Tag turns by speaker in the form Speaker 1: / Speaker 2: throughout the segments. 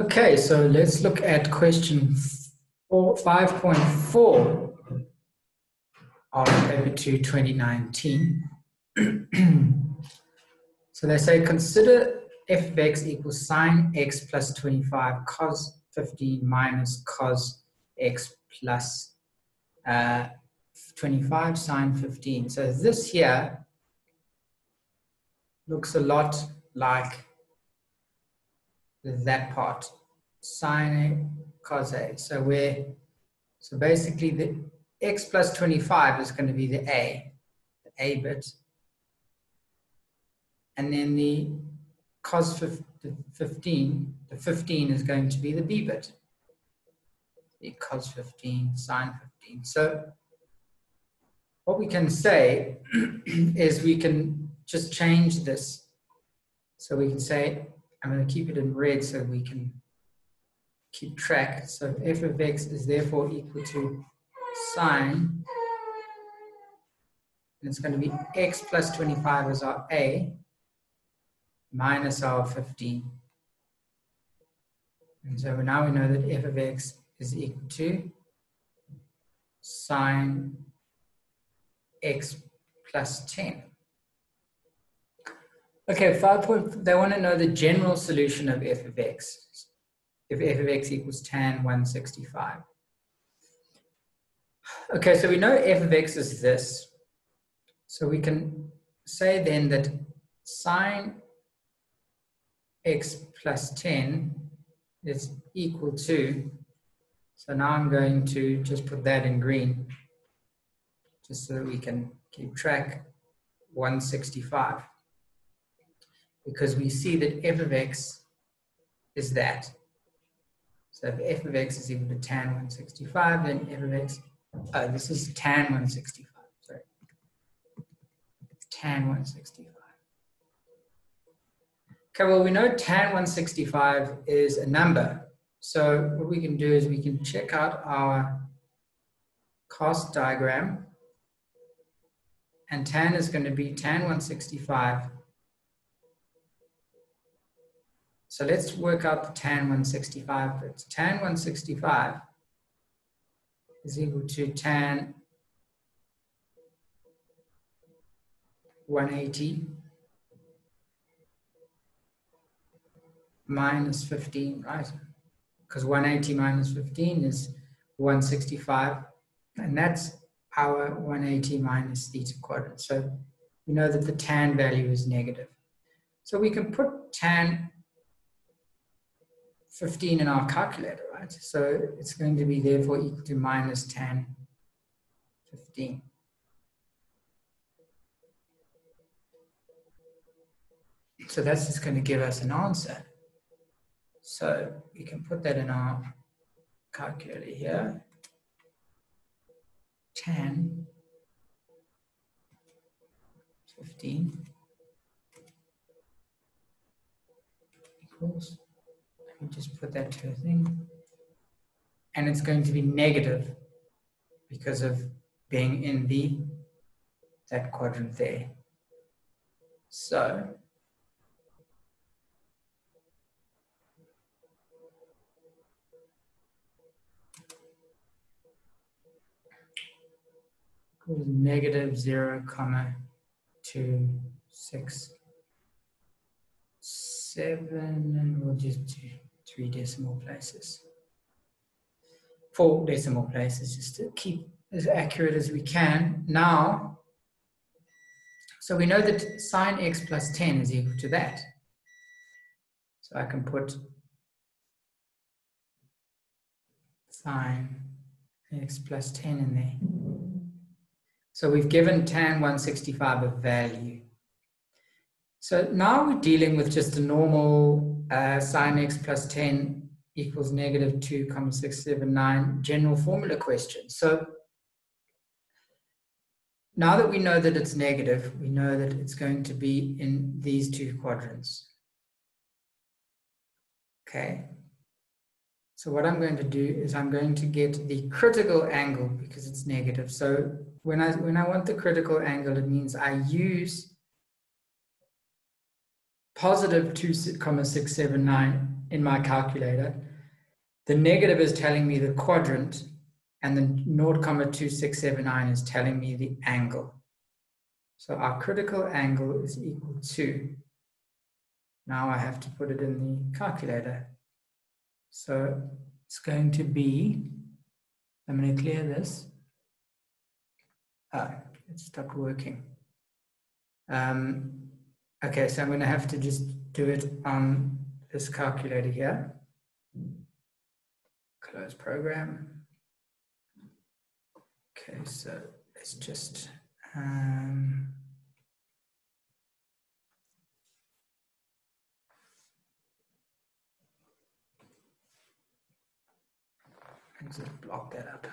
Speaker 1: Okay, so let's look at question four, 5.4 of paper 2 2019. so they say consider f of x equals sine x plus 25 cos 15 minus cos x plus, uh, 25 sine 15. So this here looks a lot like that part, sine cos A. So we're, so basically the x plus 25 is going to be the A, the A bit. And then the cos 15, the 15 is going to be the B bit. The cos 15, sine 15. So what we can say is we can just change this. So we can say I'm going to keep it in red so we can keep track. So f of x is therefore equal to sine, and it's going to be x plus 25 is our a, minus our 15. And so now we know that f of x is equal to sine x plus 10. Okay, five point, they want to know the general solution of f of x. If f of x equals tan 165. Okay, so we know f of x is this. So we can say then that sine x plus 10 is equal to, so now I'm going to just put that in green, just so that we can keep track, 165 because we see that f of x is that. So if f of x is equal to tan 165, then f of x, uh, this is tan 165, sorry. Tan 165. Okay, well, we know tan 165 is a number. So what we can do is we can check out our CAST diagram. And tan is going to be tan 165 So let's work out the tan 165 bits. Tan 165 is equal to tan 180 minus 15, right? Because 180 minus 15 is 165, and that's our 180 minus theta quadrant. So we know that the tan value is negative. So we can put tan 15 in our calculator, right? So it's going to be therefore equal to minus tan, 15. So that's just going to give us an answer. So we can put that in our calculator here. tan, 15 equals just put that to a thing. And it's going to be negative because of being in the that quadrant there. So negative 0 comma two six seven and we'll just do three decimal places. Four decimal places, just to keep as accurate as we can. Now, so we know that sine x plus 10 is equal to that. So I can put sine x plus 10 in there. So we've given tan 165 a value. So now we're dealing with just a normal uh, sine x plus 10 equals negative 2,679 general formula question. So now that we know that it's negative, we know that it's going to be in these two quadrants. Okay. So what I'm going to do is I'm going to get the critical angle because it's negative. So when I, when I want the critical angle, it means I use positive 2,679 in my calculator, the negative is telling me the quadrant and the 0,2679 is telling me the angle. So our critical angle is equal to, now I have to put it in the calculator. So it's going to be, I'm going to clear this. Ah, it stopped working. Um, okay, so I'm going to have to just do it on this calculator here. Close program. Okay, so it's just um, let's just block that up.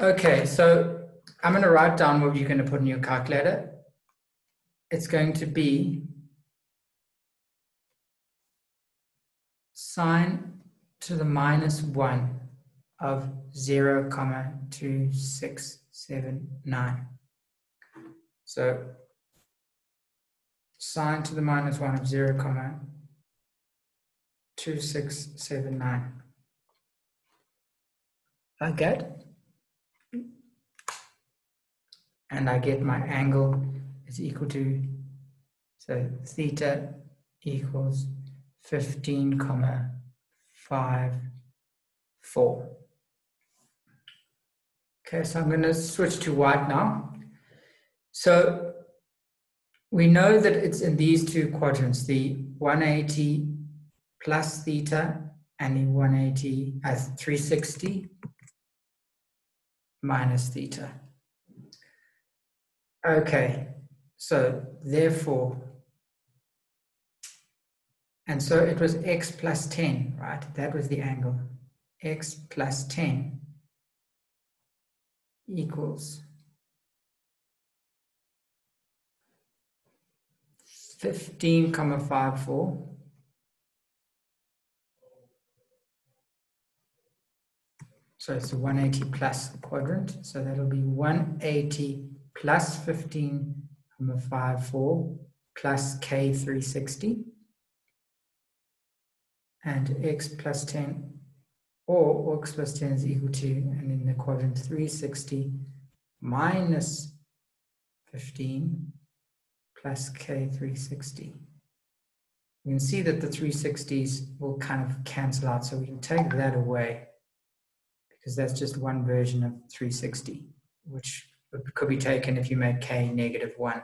Speaker 1: Okay, so I'm going to write down what you're going to put in your calculator. It's going to be sine to the minus 1 of 0, comma 2679. So sine to the minus 1 of 0, comma 2679. I get, and I get my angle is equal to, so theta equals 15 comma 5 4 okay so I'm going to switch to white now. So we know that it's in these two quadrants the 180 plus theta and the 180 as 360 minus theta okay so therefore and so it was x plus 10, right? That was the angle. x plus 10 equals 15 comma 5 4 so it's a 180 plus quadrant so that'll be 180 plus 15 comma 5 4 plus k 360 and x plus 10 or x plus 10 is equal to, and in the quadrant 360 minus 15 plus k 360. You can see that the 360s will kind of cancel out, so we can take that away because that's just one version of 360, which could be taken if you made k negative 1. It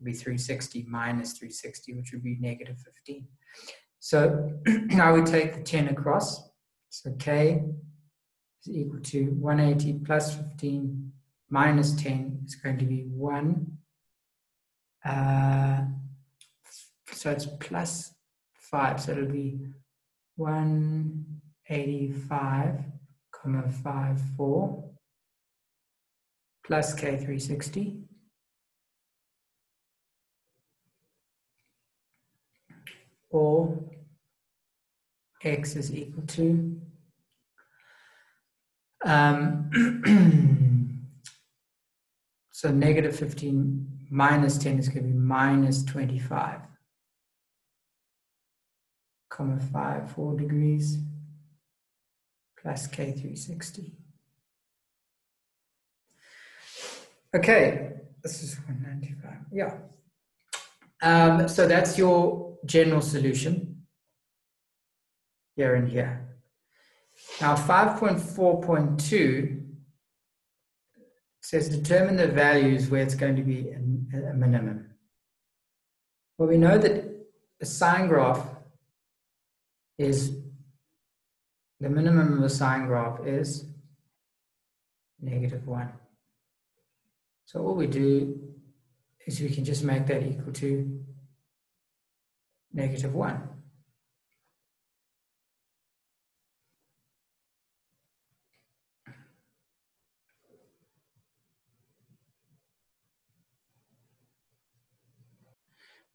Speaker 1: would be 360 minus 360, which would be negative 15. So now we take the 10 across. So k is equal to 180 plus 15 minus 10 is going to be 1. Uh, so it's plus 5. So it'll be 185, comma 5, 4 plus k360 or x is equal to um, so negative 15 minus 10 is going to be minus 25 comma 5 4 degrees plus k360 okay this is 195 yeah um, so that's your general solution here and here. Now 5.4.2 says determine the values where it's going to be a, a minimum. Well, we know that a sine graph is the minimum of a sine graph is negative 1. So all we do is we can just make that equal to negative 1.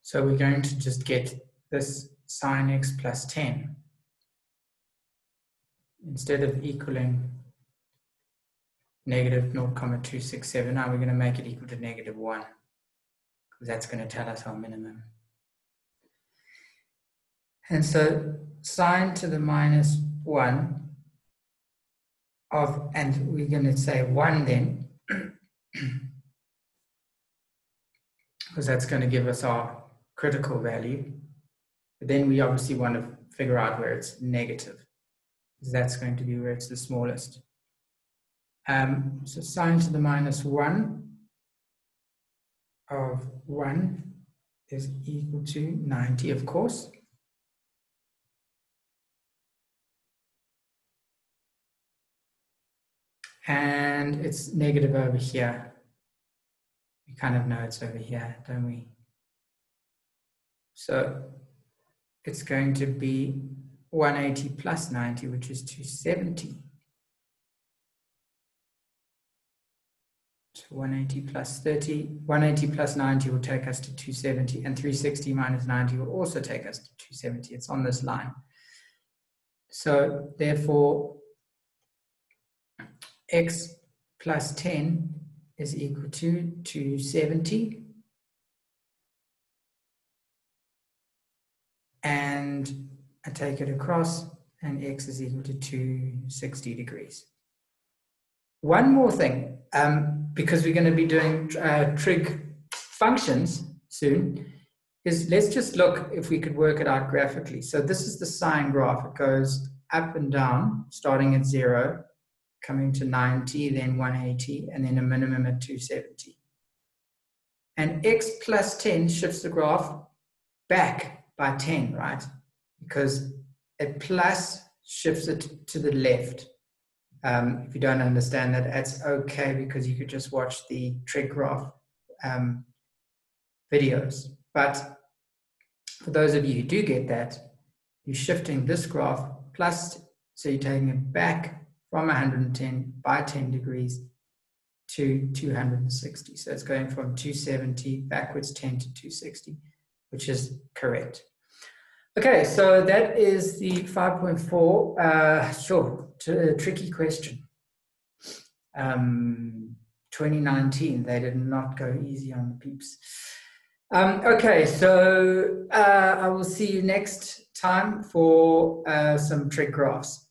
Speaker 1: So we're going to just get this sine x plus 10 instead of equaling negative 0,267, now we're going to make it equal to negative 1. because that's going to tell us our minimum. And so sine to the minus 1 of, and we're going to say 1 then, because that's going to give us our critical value. But then we obviously want to figure out where it's negative, because that's going to be where it's the smallest. Um, so sine to the minus 1 of 1 is equal to 90, of course. And it's negative over here. We kind of know it's over here, don't we? So it's going to be 180 plus 90, which is 270. So 180 plus 30, 180 plus 90 will take us to 270, and 360 minus 90 will also take us to 270. It's on this line. So therefore, x plus 10 is equal to 270. And I take it across, and x is equal to 260 degrees. One more thing, um, because we're going to be doing uh, trig functions soon, is let's just look if we could work it out graphically. So this is the sine graph. It goes up and down, starting at zero, coming to 90, then 180, and then a minimum at 270. And x plus 10 shifts the graph back by 10, right? Because a plus shifts it to the left. Um, if you don't understand that, that's okay because you could just watch the trig graph um, videos. But for those of you who do get that, you're shifting this graph plus, so you're taking it back from 110 by 10 degrees to 260. So it's going from 270 backwards 10 to 260, which is correct. Okay, so that is the 5.4. Uh, sure, a tricky question. Um, 2019, they did not go easy on the peeps. Um, okay, so uh, I will see you next time for uh, some trig graphs.